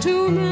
to me.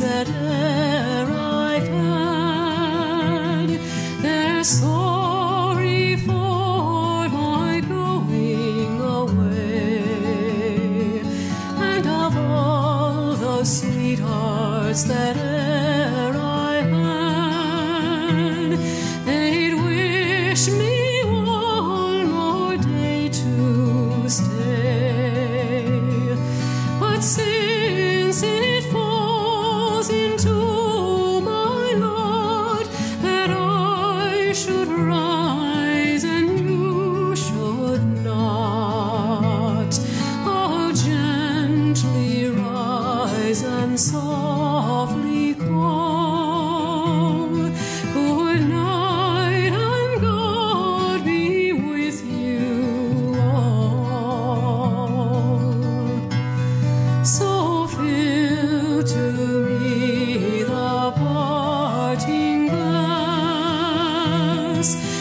Comrades hands